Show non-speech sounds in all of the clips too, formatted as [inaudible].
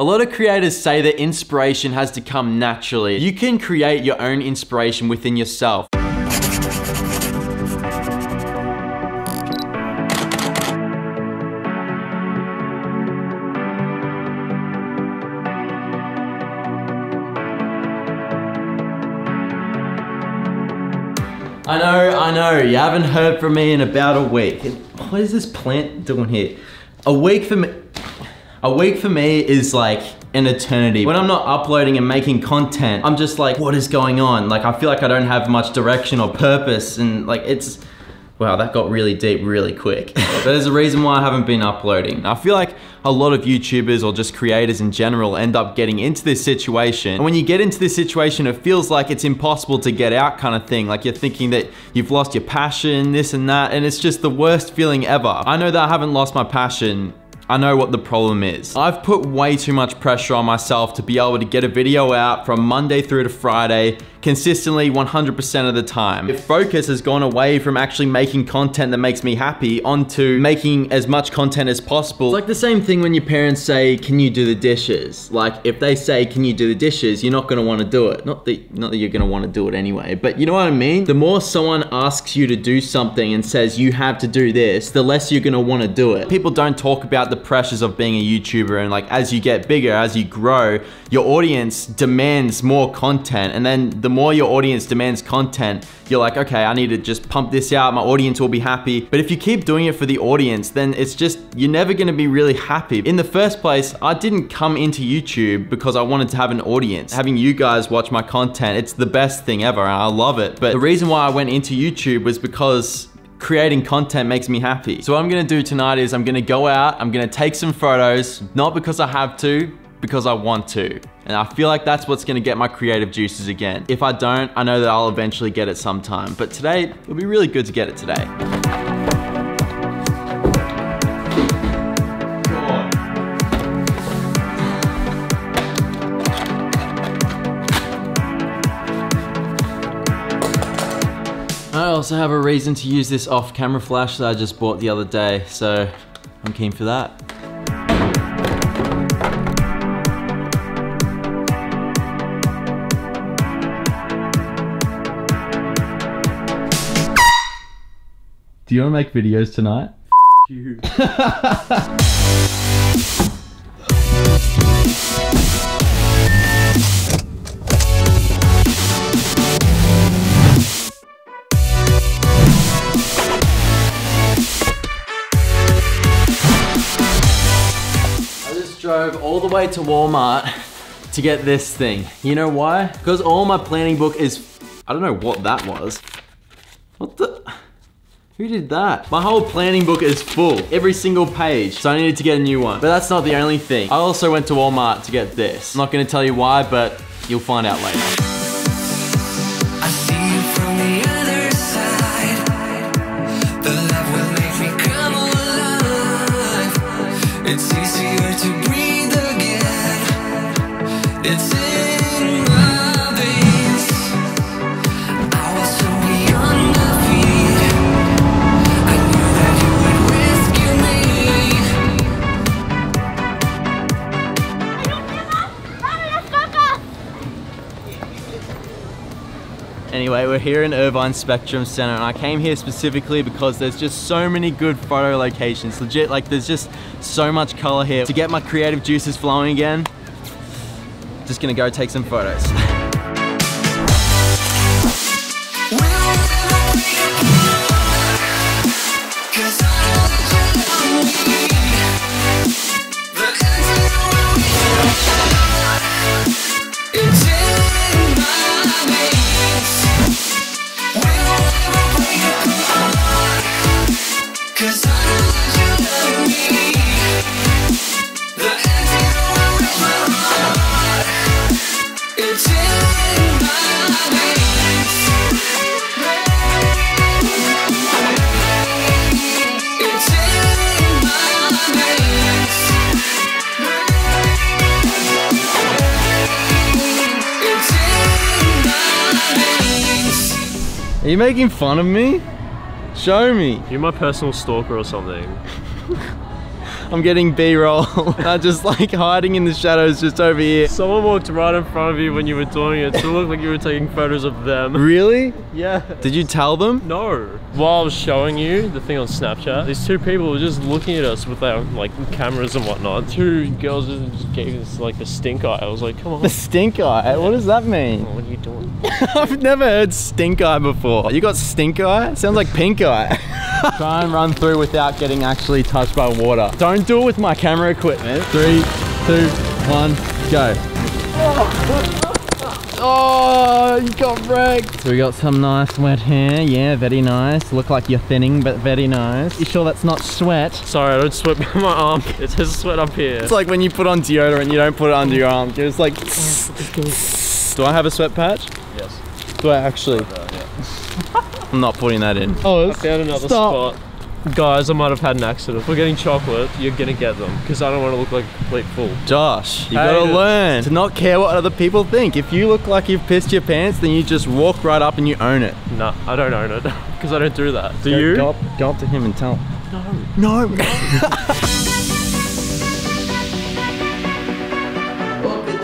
A lot of creators say that inspiration has to come naturally. You can create your own inspiration within yourself. I know, I know, you haven't heard from me in about a week. What is this plant doing here? A week me, a week for me is like an eternity. When I'm not uploading and making content, I'm just like, what is going on? Like, I feel like I don't have much direction or purpose and like, it's, Wow, that got really deep really quick. [laughs] but there's a reason why I haven't been uploading. I feel like a lot of YouTubers or just creators in general end up getting into this situation. And when you get into this situation, it feels like it's impossible to get out kind of thing. Like you're thinking that you've lost your passion, this and that, and it's just the worst feeling ever. I know that I haven't lost my passion I know what the problem is. I've put way too much pressure on myself to be able to get a video out from Monday through to Friday consistently 100% of the time. If focus has gone away from actually making content that makes me happy onto making as much content as possible. It's like the same thing when your parents say, can you do the dishes? Like if they say, can you do the dishes? You're not gonna wanna do it. Not that, not that you're gonna wanna do it anyway, but you know what I mean? The more someone asks you to do something and says you have to do this, the less you're gonna wanna do it. People don't talk about the pressures of being a YouTuber and like as you get bigger, as you grow, your audience demands more content and then the more your audience demands content, you're like, okay, I need to just pump this out, my audience will be happy. But if you keep doing it for the audience, then it's just, you're never gonna be really happy. In the first place, I didn't come into YouTube because I wanted to have an audience. Having you guys watch my content, it's the best thing ever, and I love it. But the reason why I went into YouTube was because creating content makes me happy. So what I'm gonna do tonight is I'm gonna go out, I'm gonna take some photos, not because I have to, because I want to. And I feel like that's what's gonna get my creative juices again. If I don't, I know that I'll eventually get it sometime. But today, it'll be really good to get it today. Also have a reason to use this off-camera flash that I just bought the other day, so I'm keen for that. Do you want to make videos tonight? you. [laughs] drove all the way to Walmart [laughs] to get this thing. You know why? Because all my planning book is, I don't know what that was. What the? Who did that? My whole planning book is full, every single page, so I needed to get a new one. But that's not the only thing. I also went to Walmart to get this. I'm not gonna tell you why, but you'll find out later. Anyway, we're here in Irvine Spectrum Center and I came here specifically because there's just so many good photo locations. Legit, like there's just so much color here. To get my creative juices flowing again, just gonna go take some photos. [laughs] Are you making fun of me? Show me. You're my personal stalker or something. I'm getting B-roll. [laughs] I'm just like hiding in the shadows just over here. Someone walked right in front of you when you were doing it, so it looked like you were taking photos of them. Really? Yeah. Did you tell them? No. While I was showing you the thing on Snapchat, these two people were just looking at us with their like cameras and whatnot. Two girls just just gave us like the stink eye. I was like, come on. [laughs] The stink eye? What does that mean? What are you doing? [laughs] I've never heard stink eye before. You got stink eye? Sounds like pink eye. Try and run through without getting actually touched by water. Don't do it with my camera equipment. Three, two, one, go. Oh, you got wrecked. So we got some nice wet hair. Yeah, very nice. Look like you're thinning, but very nice. You sure that's not sweat? Sorry, I don't sweat [laughs] my arm. It says sweat up here. It's like when you put on deodorant, and you don't put it under your arm. You're just like, do I have a sweat patch? Yes. Do I actually? [laughs] I'm not putting that in. Oh, I found another Stop. spot. Guys, I might have had an accident. If we're getting chocolate, you're gonna get them because I don't want to look like a complete fool. Josh, you Hate gotta it. learn to not care what other people think. If you look like you've pissed your pants, then you just walk right up and you own it. Nah, I don't own it [laughs] because I don't do that. Do Go- you? Go up, go up to him and tell him. No. No. [laughs]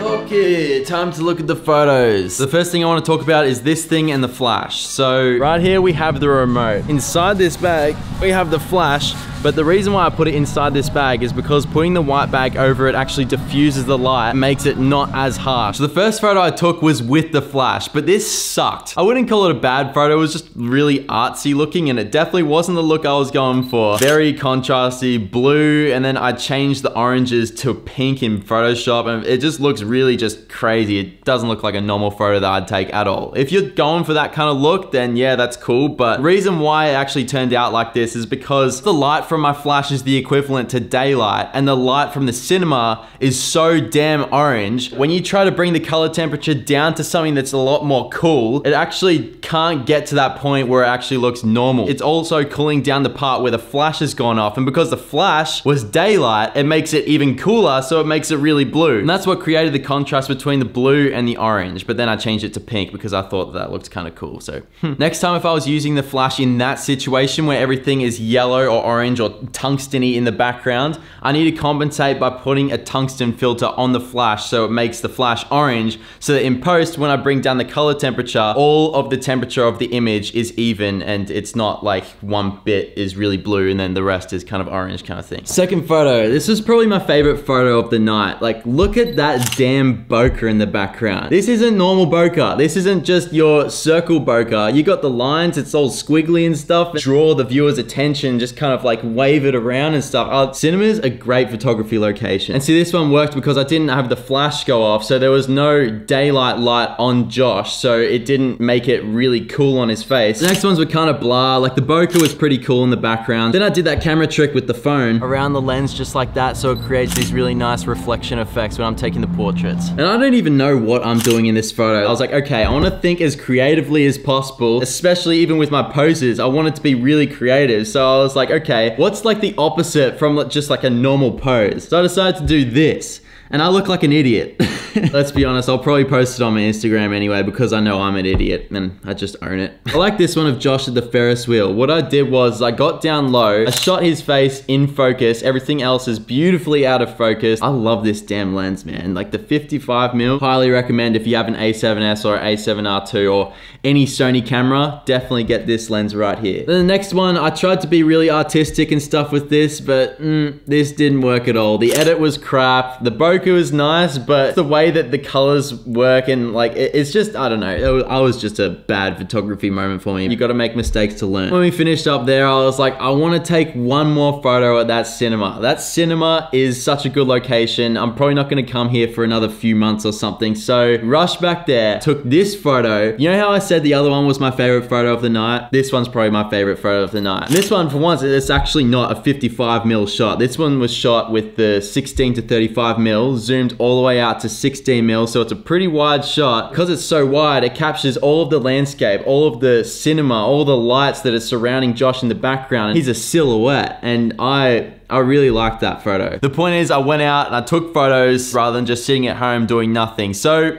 Okay, time to look at the photos. The first thing I want to talk about is this thing and the flash. So right here we have the remote. Inside this bag, we have the flash, but the reason why I put it inside this bag is because putting the white bag over it actually diffuses the light, makes it not as harsh. So the first photo I took was with the flash, but this sucked. I wouldn't call it a bad photo, it was just really artsy looking, and it definitely wasn't the look I was going for. Very contrasty, blue, and then I changed the oranges to pink in Photoshop, and it just looks really just crazy. It doesn't look like a normal photo that I'd take at all. If you're going for that kind of look, then yeah, that's cool, but reason why it actually turned out like this is because the light from my flash is the equivalent to daylight, and the light from the cinema is so damn orange. When you try to bring the color temperature down to something that's a lot more cool, it actually can't get to that point where it actually looks normal. It's also cooling down the part where the flash has gone off, and because the flash was daylight, it makes it even cooler, so it makes it really blue. And that's what created the contrast between the blue and the orange, but then I changed it to pink because I thought that looked kind of cool. So hmm. next time if I was using the flash in that situation where everything is yellow or orange or tungsteny in the background, I need to compensate by putting a tungsten filter on the flash so it makes the flash orange so that in post when I bring down the color temperature, all of the temperature of the image is even and it's not like one bit is really blue and then the rest is kind of orange kind of thing. Second photo. This is probably my favorite photo of the night. Like look at that damn bokeh in the background. This isn't normal bokeh. This isn't just your circle bokeh. You got the lines, it's all squiggly and stuff. Draw the viewer's attention, just kind of like wave it around and stuff. Uh, cinema's a great photography location. And see, this one worked because I didn't have the flash go off, so there was no daylight light on Josh, so it didn't make it really cool on his face. The next ones were kind of blah, like the bokeh was pretty cool in the background. Then I did that camera trick with the phone around the lens just like that, so it creates these really nice reflection effects when I'm taking the portraits. And I don't even know what I'm doing in this photo. I was like, okay, I want to think as creatively as possible, especially even with my poses. I want it to be really creative. So I was like, okay, what's like the opposite from just like a normal pose? So I decided to do this. And I look like an idiot. [laughs] Let's be honest, I'll probably post it on my Instagram anyway because I know I'm an idiot and I just own it. I like this one of Josh at the Ferris wheel. What I did was I got down low, I shot his face in focus, everything else is beautifully out of focus. I love this damn lens, man. Like the 55 mil, highly recommend if you have an A7S or A7R2 or any Sony camera, definitely get this lens right here. Then the next one, I tried to be really artistic and stuff with this, but mm, this didn't work at all. The edit was crap, the bokeh was nice, but the way that the colors work and like, it- it's just, I don't know, it was, I was just a bad photography moment for me. You gotta make mistakes to learn. When we finished up there, I was like, I wanna take one more photo at that cinema. That cinema is such a good location. I'm probably not gonna come here for another few months or something. So rushed back there, took this photo. You know how I said the other one was my favorite photo of the night? This one's probably my favorite photo of the night. And this one, for once, it's actually not a 55 mil shot. This one was shot with the 16 to 35 mil, zoomed all the way out to 16 mil. So it's a pretty wide shot. Because it's so wide, it captures all of the landscape, all of the cinema, all the lights that are surrounding Josh in the background. He's a silhouette. And I I really liked that photo. The point is I went out and I took photos rather than just sitting at home doing nothing. So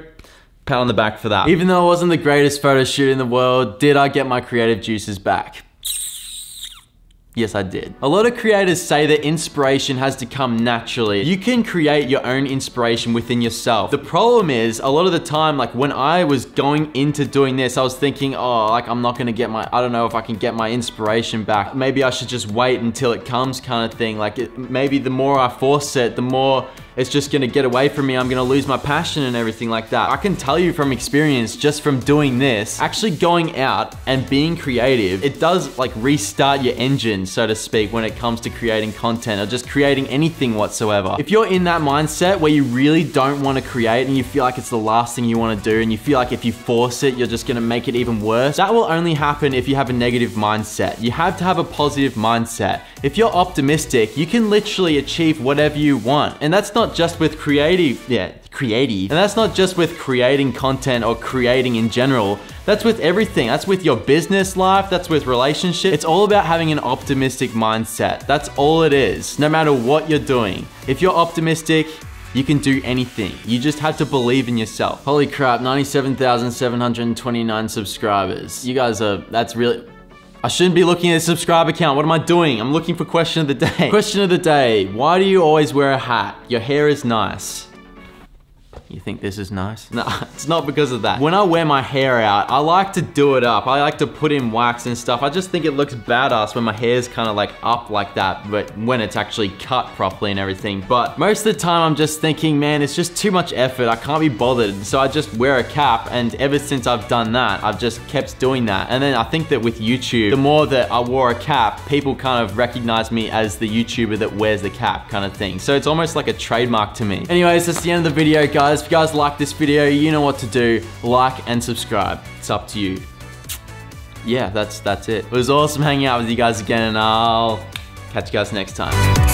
pat on the back for that. Even though it wasn't the greatest photo shoot in the world, did I get my creative juices back? Yes, I did. A lot of creators say that inspiration has to come naturally. You can create your own inspiration within yourself. The problem is, a lot of the time, like when I was going into doing this, I was thinking, oh, like I'm not gonna get my, I don't know if I can get my inspiration back. Maybe I should just wait until it comes kind of thing. Like it, maybe the more I force it, the more it's just gonna get away from me. I'm gonna lose my passion and everything like that. I can tell you from experience, just from doing this, actually going out and being creative, it does like restart your engine, so to speak, when it comes to creating content or just creating anything whatsoever. If you're in that mindset where you really don't wanna create and you feel like it's the last thing you wanna do and you feel like if you force it, you're just gonna make it even worse, that will only happen if you have a negative mindset. You have to have a positive mindset. If you're optimistic, you can literally achieve whatever you want. And that's not just with creative, yeah, creative. And that's not just with creating content or creating in general. That's with everything. That's with your business life. That's with relationships. It's all about having an optimistic mindset. That's all it is, no matter what you're doing. If you're optimistic, you can do anything. You just have to believe in yourself. Holy crap, 97,729 subscribers. You guys are, that's really, I shouldn't be looking at a subscriber count. What am I doing? I'm looking for question of the day. [laughs] Question of the day. Why do you always wear a hat? Your hair is nice. You think this is nice? [laughs] No, it's not because of that. When I wear my hair out, I like to do it up. I like to put in wax and stuff. I just think it looks badass when my hair's kind of like up like that, but when it's actually cut properly and everything. But most of the time I'm just thinking, man, it's just too much effort. I can't be bothered. So I just wear a cap and ever since I've done that, I've just kept doing that. And then I think that with YouTube, the more that I wore a cap, people kind of recognize me as the YouTuber that wears the cap kind of thing. So it's almost like a trademark to me. Anyways, that's the end of the video, guys. If you guys like this video, you know what to do. Like and subscribe. It's up to you. Yeah, that's that's it. It was awesome hanging out with you guys again, and I'll catch you guys next time.